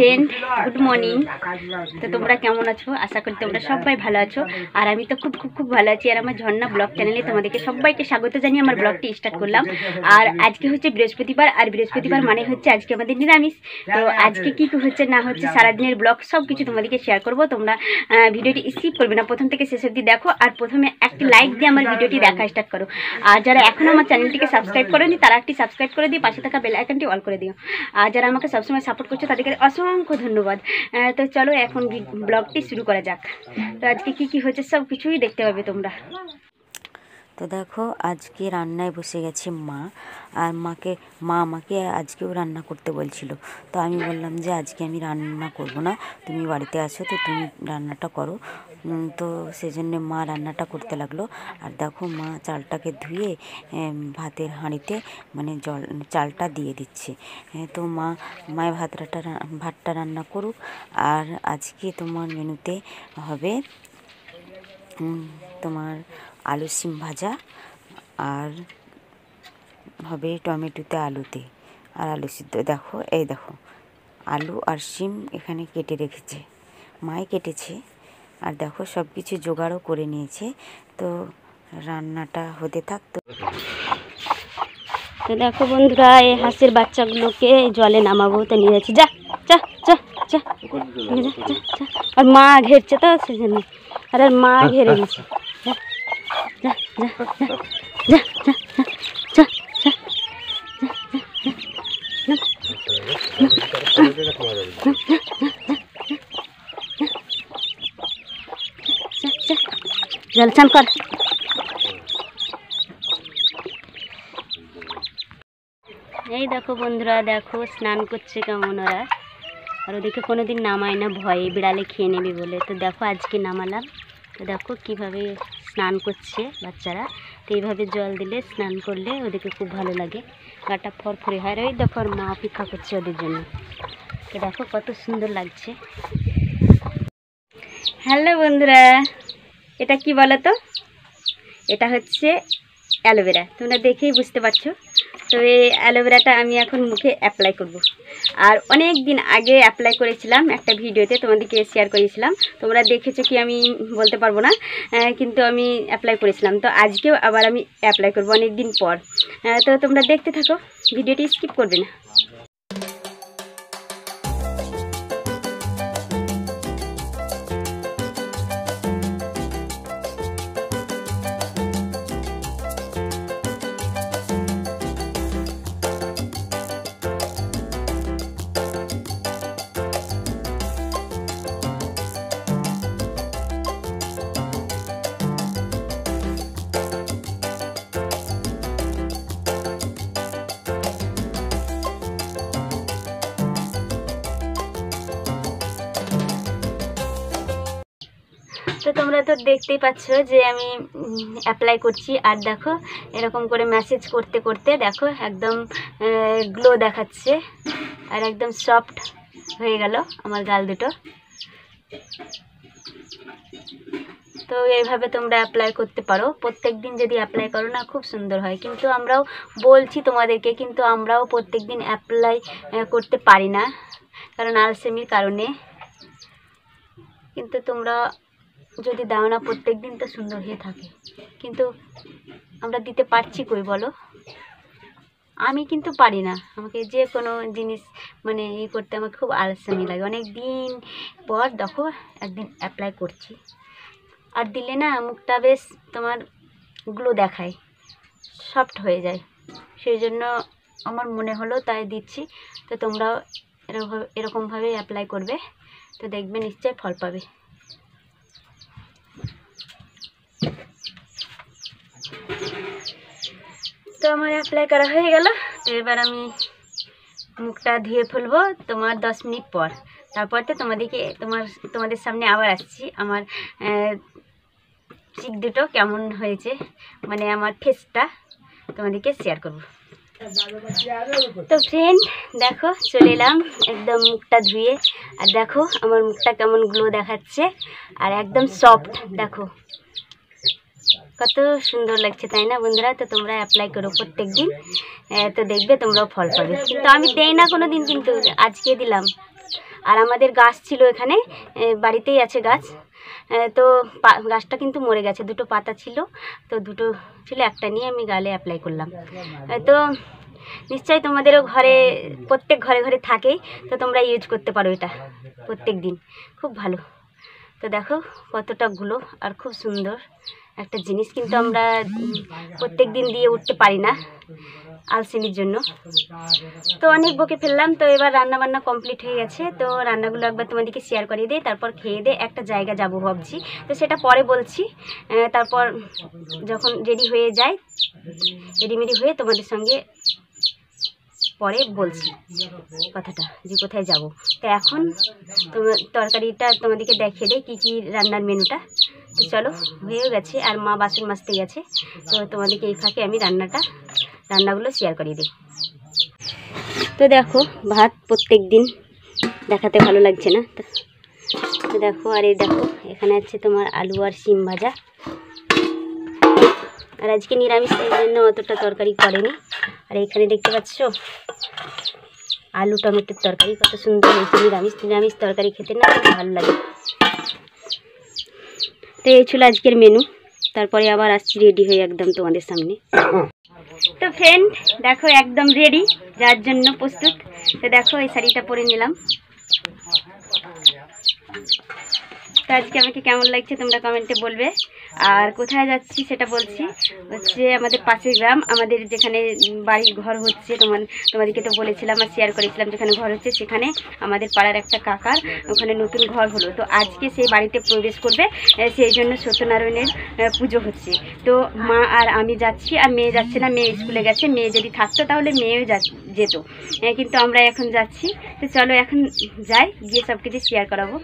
Friend good morning তো তোমরা কেমন আছো? আশা করি তোমরা সবাই ভালো আছো। আর আমি তো খুব খুব খুব ভালো আছি। আর আমার ঝর্ণা ব্লগ চ্যানেলে তোমাদেরকে সবাইকে স্বাগত জানিয়ে আমার ব্লগটি স্টার্ট করলাম। আর আজকে হচ্ছে বৃহস্পতিবার। আর বৃহস্পতিবার মানে হচ্ছে আজকে আমাদের নিরামিষ। তো আজকে কি কি হচ্ছে না হচ্ছে সারাদিনের ব্লগ সব কিছু তোমাদেরকে শেয়ার করব। তোমরা ভিডিওটি স্কিপ করবে না। প্রথম থেকে শেষ অবধি দেখো। আর প্রথমে একটি লাইক দিয়ে আমার ভিডিওটি দেখা স্টার্ট করো। আর যারা এখনও আমার চ্যানেলটিকে সাবস্ক্রাইব করেনি, তারা একটি সাবস্ক্রাইব করে দিয়ে পাশে থাকা বেল আইকনটি অল করে দিও। আর যারা আমাকে সবসময় সাপোর্ট করছে, তাদেরকে অসংখ্য ধন্যবাদ। তো চলো এখন ব্লগটি শুরু করা যাক। তো আজকে কি কি হচ্ছে সব কিছুই দেখতে পাবে তোমরা। তো দেখো, আজকে রান্নায় বসে গেছে মা। আর মাকে, মা আমাকে আজকেও রান্না করতে বলছিল। তো আমি বললাম যে আজকে আমি রান্না করব না। তুমি বাড়িতে আছো তো তুমি রান্নাটা করো। তো সেজন্য মা রান্নাটা করতে লাগল। আর দেখো মা চালটাকে ধুয়ে ভাতের হাঁড়িতে মানে জল, চালটা দিয়ে দিচ্ছে। তো মা, মায়ের ভাতটা ভাতটা রান্না করুক। আর আজকে তোমার মেনুতে হবে তোমার আলু সিম ভাজা আর হবে টমেটোতে আলুতে। আর আলু সিদ্ধ, দেখো, এই দেখো, আলু আর সিম এখানে কেটে রেখেছে। মাই কেটেছে। আর দেখো সব কিছু জোগাড়ও করে নিয়েছে। তো রান্নাটা হতে থাকতো তো। দেখো বন্ধুরা, এই হাঁসের বাচ্চাগুলোকে জলে নামাবো। তো নিয়ে যাচ্ছি। যা যা যা যা। আর মা ঘেরছে তো, সেজন্য। আর মা ঘেরে যা যা যা যা যা যা। জল কর। এই দেখো বন্ধুরা, দেখো স্নান করছে কেমন ওরা। আর ওদেরকে কোনো দিন নামায় না, ভয়ে বিড়ালে খেয়ে নেবে বলে। তো দেখো আজকে নামালাম। তো দেখো কীভাবে স্নান করছে বাচ্চারা। তো এইভাবে জল দিলে, স্নান করলে ওদেরকে খুব ভালো লাগে। গাটা ফরফরে হয়। আর ওই দেখো আর মা অপেক্ষা করছে ওদের জন্য। তো দেখো কত সুন্দর লাগছে। হ্যালো বন্ধুরা এটা কি বলো তো এটা হচ্ছে অ্যালোভেরা। তোমরা দেখেই বুঝতে পারছ। তো এই অ্যালোভেরাটা আমি এখন মুখে অ্যাপ্লাই করব। আর অনেক দিন আগে অ্যাপ্লাই করেছিলাম একটা ভিডিওতে, তোমাদেরকে শেয়ার করেছিলাম। তোমরা দেখেছ কি আমি বলতে পারব না কিন্তু আমি অ্যাপ্লাই করেছিলাম। তো আজকেও আবার আমি অ্যাপ্লাই করব অনেক দিন পর তো তোমরা দেখতে থাকো, ভিডিওটি স্কিপ করবে না। তো তোমরা তো দেখতেই পাচ্ছ যে আমি অ্যাপ্লাই করছি। আর দেখো, এরকম করে ম্যাসেজ করতে করতে দেখো, একদম গ্লো দেখাচ্ছে। আর একদম সফট হয়ে গেল আমার গাল দুটো। তো এইভাবে তোমরা অ্যাপ্লাই করতে পারো। প্রত্যেক দিন যদি অ্যাপ্লাই করো না, খুব সুন্দর হয়। কিন্তু আমরাও বলছি তোমাদেরকে, কিন্তু আমরাও প্রত্যেক দিন অ্যাপ্লাই করতে পারি না। কারণ আলসেমির কারণে। কিন্তু তোমরা যদি দাও না প্রত্যেক দিন তো সুন্দর হয়ে থাকে। কিন্তু আমরা দিতে পারছি কই বলো? আমি কিন্তু পারি না। আমাকে যে কোনো জিনিস মানে ই করতে আমার খুব আলসামি লাগে। অনেক দিন পর দেখো একদিন অ্যাপ্লাই করছি। আর দিলে না মুখটা বেশ তোমার গ্লো দেখায়। সফট হয়ে যায়। সেই জন্য আমার মনে হলো তাই দিচ্ছি। তো তোমরাও এরকম এরকমভাবে অ্যাপ্লাই করবে। তো দেখবে নিশ্চয়ই ফল পাবে। তো আমার অ্যাপ্লাই করা হয়ে গেল। তো এবার আমি মুখটা ধুয়ে ফেলব তোমার দশ মিনিট পর। তারপর তো তোমাদেরকে, তোমার, তোমাদের সামনে আবার আসছি। আমার চিক দুটো কেমন হয়েছে মানে আমার ফেসটা তোমাদেরকে শেয়ার করব। তো ফ্রেন্ড দেখো, চলে এলাম, একদম মুখটা ধুয়ে। আর দেখো, আমার মুখটা কেমন গ্লো দেখাচ্ছে। আর একদম সফট দেখো। কত সুন্দর লাগছে, তাই না বন্ধুরা? তো তোমরা অ্যাপ্লাই করো প্রত্যেক দিন তো দেখবে তোমরাও ফল পাবে। কিন্তু আমি দেই না কোনো দিন কিন্তু আজকে দিলাম। আর আমাদের গাছ ছিল এখানে বাড়িতেই আছে গাছ। তো গাছটা কিন্তু মরে গেছে। দুটো পাতা ছিল, তো দুটো ছিল, একটা নিয়ে আমি গালে অ্যাপ্লাই করলাম। তো নিশ্চয়ই তোমাদেরও ঘরে, প্রত্যেক ঘরে ঘরে থাকেই তো তোমরা ইউজ করতে পারো এটা প্রত্যেক দিন খুব ভালো। তো দেখো কতটা গুলো, আর খুব সুন্দর। একটা জিনিস কিন্তু আমরা প্রত্যেক দিন দিয়ে উঠতে পারি না আলসেমির জন্য। তো অনেক বকে ফেললাম, তো এবার রান্না বান্না কমপ্লিট হয়ে গেছে। তো রান্নাগুলো একবার তোমাদেরকে শেয়ার করে দিই, তারপর খেয়ে দিয়ে একটা জায়গা যাব ভাবছি। তো সেটা পরে বলছি তারপর যখন রেডি হয়ে যায় রেডিমেডি হয়ে তোমাদের সঙ্গে পরে বলছি কথাটা যে কোথায় যাব। তো এখন তরকারিটা তোমাদেরকে দেখিয়ে দেয় কী কী রান্নার মেনুটা। তো চলো, হয়েও গেছে আর মা বাসন মাজতে গেছে তো তোমাদেরকে এই ফাঁকে আমি রান্নাটা, রান্নাগুলো শেয়ার করিয়ে দিই। তো দেখো, ভাত প্রত্যেক দিন দেখাতে ভালো লাগছে না। তো দেখো, আর এই দেখো, এখানে আছে তোমার আলু আর শিম ভাজা। আর আজকে নিরামিষ জন্য অতটা তরকারি করেনি। আর এখানে দেখতে পাচ্ছ? আলু টমেটোর তরকারি কত সুন্দর। হয়েছে নিরামিষ নিরামিষ তরকারি খেতে না ভালো লাগে। তো এই ছিল আজকের মেনু তারপরে আবার আসছি রেডি হয়ে একদম তোমাদের সামনে। তো ফ্রেন্ড দেখো একদম রেডি যার জন্য প্রস্তুত। তো দেখো এই শাড়িটা পরে নিলাম। তো আজকে আমাকে কেমন লাগছে তোমরা কমেন্টে বলবে। আর কোথায় যাচ্ছি সেটা বলছি। হচ্ছে আমাদের পাশের গ্রাম, আমাদের যেখানে বাড়ি ঘর হচ্ছে, তোমার তোমাদেরকে তো বলেছিলাম আর শেয়ার করেছিলাম যেখানে ঘর হচ্ছে, সেখানে আমাদের পাড়ার একটা কাকার ওখানে নতুন ঘর হলো। তো আজকে সেই বাড়িতে প্রবেশ করবে সেই জন্য সত্যনারায়ণের পুজো হচ্ছে। তো মা আর আমি যাচ্ছি, আর মেয়ে যাচ্ছে না, মেয়ে স্কুলে গেছে। মেয়ে যদি থাকতো তাহলে মেয়েও যা যেত। কিন্তু আমরা এখন যাচ্ছি। তো চলো এখন যাই, গিয়ে সব কিছু শেয়ার করাবো।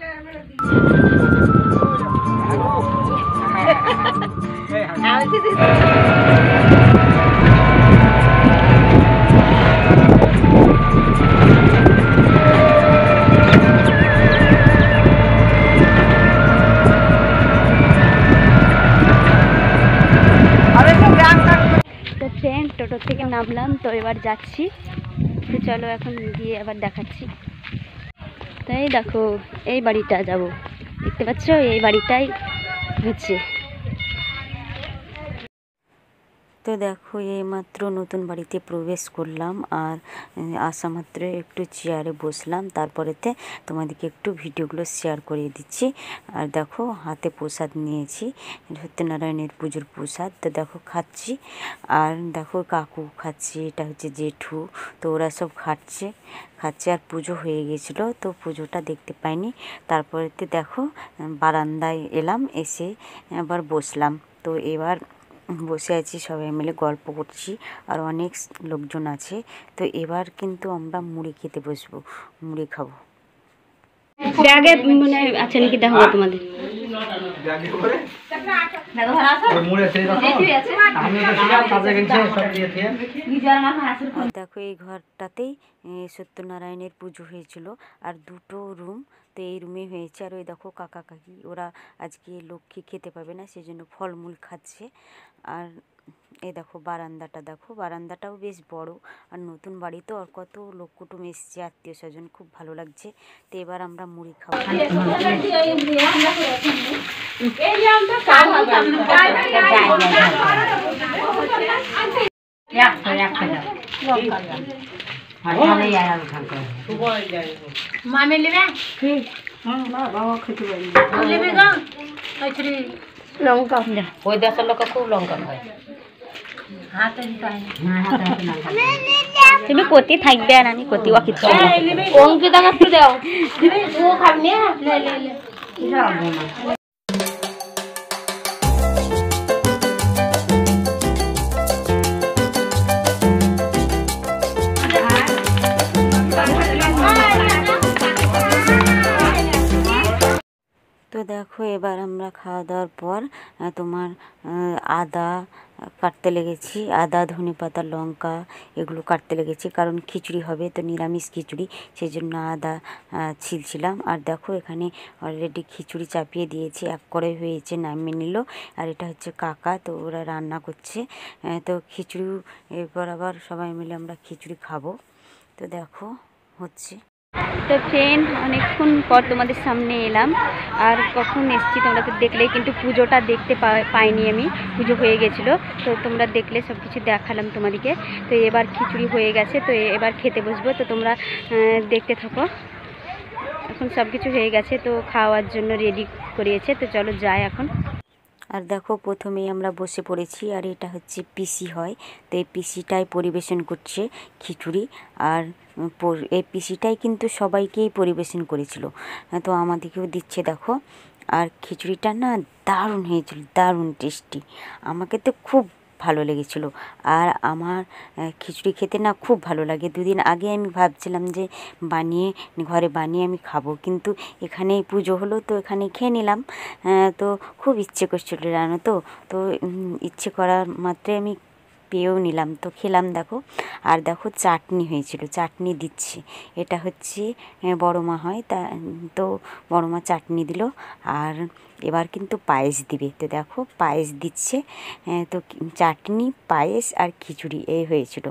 ট্রেন টোটো থেকে নামলাম, তো এবার যাচ্ছি। তো চলো এখন গিয়ে আবার দেখাচ্ছি। তো এই দেখো, এই বাড়িটা যাব। দেখতে পাচ্ছ? এই বাড়িটাই হচ্ছে। তো দেখো, এইমাত্র নতুন বাড়িতে প্রবেশ করলাম আর আসা মাত্র একটু চেয়ারে বসলাম। তারপরেতে তোমাদেরকে একটু ভিডিওগুলো শেয়ার করিয়ে দিচ্ছি। আর দেখো, হাতে প্রসাদ নিয়েছি, সত্যনারায়ণের পুজোর প্রসাদ। তো দেখো, খাচ্ছি। আর দেখো, কাকু খাচ্ছি, এটা হচ্ছে জেঠু। তো ওরা সব খাচ্ছে খাচ্ছে আর পুজো হয়ে গেছিল। তো পুজোটা দেখতে পাইনি। তারপরেতে দেখো, বারান্দায় এলাম, এসে আবার বসলাম। তো এবার বসে আছি, সবাই মিলে গল্প করছি আর অনেক লোকজন আছে। তো এবার কিন্তু আমরা মুড়ি খেতে বসবো। মুড়ি খাব। ব্যাগে মানে আছে নাকি দেখো তোমাদের? আর দেখো এই ঘরটাতেই সত্যনারায়ণের পুজো হয়েছিল। আর দুটো রুম তো এই রুমে হয়েছে। আর ওই দেখো কাকা কাকি ওরা আজকে লক্ষ্মী খেতে পাবে না সেজন্য ফলমূল খাচ্ছে। আর এই দেখো বারান্দাটা দেখো বারান্দাটাও বেশ বড়। আর নতুন বাড়ি তো আর কত লোক কুটুম এসছে আত্মীয় স্বজন খুব ভালো লাগছে। তো এবার আমরা মুড়ি খাব। লঙ্কা। ওই দেশের লোক খুব লঙ্কা খায়। তুমি কতি থাকবে আর আমি কতি অকিত অঙ্কিতা একটু দাও ও তো দেখো, এবার আমরা খাওয়া দাওয়ার পর তোমার আদা কাটতে লেগেছি, আদা, ধনে পাতা, লঙ্কা এগুলো কাটতে লেগেছি, কারণ খিচুড়ি হবে তো নিরামিষ খিচুড়ি সেই জন্য আদা ছিলছিলাম। আর দেখো এখানে অলরেডি খিচুড়ি চাপিয়ে দিয়েছি, এক করে হয়েছে নামিয়ে নিল, আর এটা হচ্ছে কাকা, তো ওরা রান্না করছে। তো খিচুড়ি এরপর আবার সবাই মিলে আমরা খিচুড়ি খাব। তো দেখো হচ্ছে তো ফ্রেন্ড অনেকক্ষণ পর তোমাদের সামনে এলাম। আর কখন এসছি তোমরা তো দেখলে কিন্তু পুজোটা দেখতে পাইনি আমি। পুজো হয়ে গেছিল। তো তোমরা দেখলে সব কিছু দেখালাম তোমাদেরকে। তো এবার খিচুড়ি হয়ে গেছে, তো এবার খেতে বসবো। তো তোমরা দেখতে থাকো। এখন সব কিছু হয়ে গেছে, তো খাওয়ার জন্য রেডি করিয়েছে। তো চলো যাই এখন। আর দেখো প্রথমেই আমরা বসে পড়েছি, আর এটা হচ্ছে পিসি হয়। তো এই পিসিটাই পরিবেশন করছে খিচুড়ি, আর এই পিসিটাই কিন্তু সবাইকেই পরিবেশন করেছিল। তো আমাদেরকেও দিচ্ছে দেখো। আর খিচুড়িটা না দারুণ হয়েছিল, দারুণ টেস্টি। আমাকে তো খুব ভালো লেগেছিল। আর আমার খিচুড়ি খেতে না খুব ভালো লাগে। দুদিন আগে আমি ভাবছিলাম যে বানিয়ে, ঘরে বানিয়ে আমি খাব। কিন্তু এখানে পুজো হলো, তো এখানে খেয়ে নিলাম। তো খুব ইচ্ছে করছিল রান্না তো? তো ইচ্ছে করার মাত্রে আমি পেয়েও নিলাম। তো খেলাম দেখো। আর দেখো চাটনি হয়েছিল, চাটনি দিচ্ছি। এটা হচ্ছে বড় মা হয়, তা, তো বড় মা চাটনি দিল। আর এবার কিন্তু পায়েস দিবে। তো দেখো পায়েস দিচ্ছে তো চাটনি, পায়েস আর খিচুড়ি, এই হয়েছিল।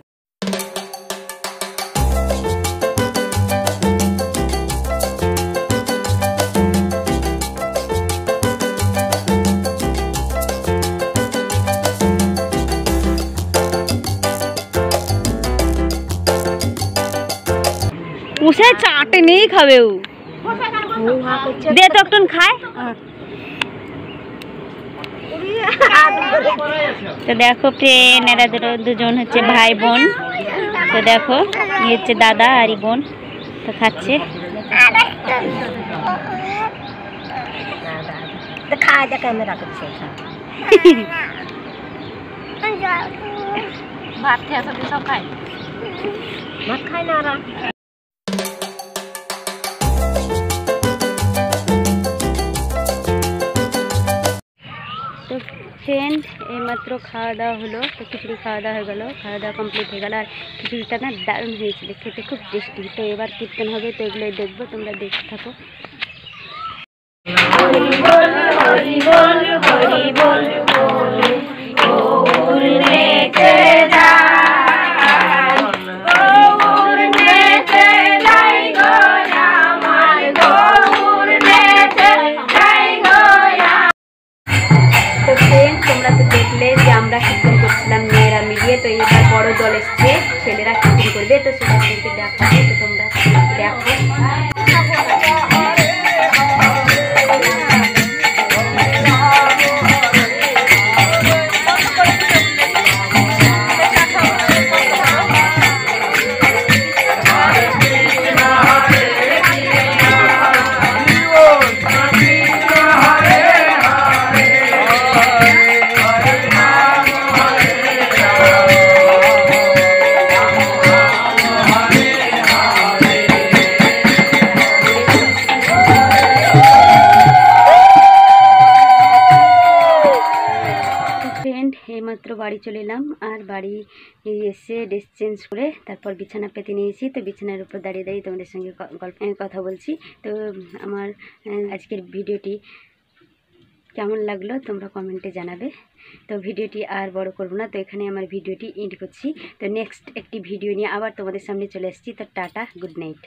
উষে চাটনি খাবে ও। দে তো একটু খায়। তো দেখো ফ্রেন্ড এরা দুটো দুজন হচ্ছে ভাই বোন। তো দেখো ই হচ্ছে দাদা আর ই বোন। তো খাচ্ছে। খাওয়া যা ক্যামেরা করছে ভাত খেয়ে সব সব খায়? ভাত খায় না ফ্রেন্ড এইমাত্র খাওয়া দাওয়া হলো, তো খিচুড়ি খাওয়া দাওয়া হয়ে গেলো, খাওয়া দাওয়া কমপ্লিট হয়ে গেল, আর খিচুড়িটা না দারুণ হয়েছিল, খেতে খুব টেস্টি তো এবার কীর্তন হবে, তো এগুলোই দেখব, তোমরা দেখতে থাকো। তো এইমাত্র বাড়ি চলে এলাম। আর বাড়ি এসে ড্রেস চেঞ্জ করে তারপর বিছানা পেতে নিয়েছি। তো বিছানার উপর দাঁড়িয়ে দাঁড়িয়ে তোমাদের সঙ্গে গল্প কথা বলছি। তো আমার আজকের ভিডিওটি কেমন লাগল তোমরা কমেন্টে জানাবে। তো ভিডিওটি আর বড় করব না। তো এখানে আমার ভিডিওটি এন্ড করছি। তো নেক্সট একটি ভিডিও নিয়ে আবার তোমাদের সামনে চলে এসেছি। তো টাটা গুড নাইট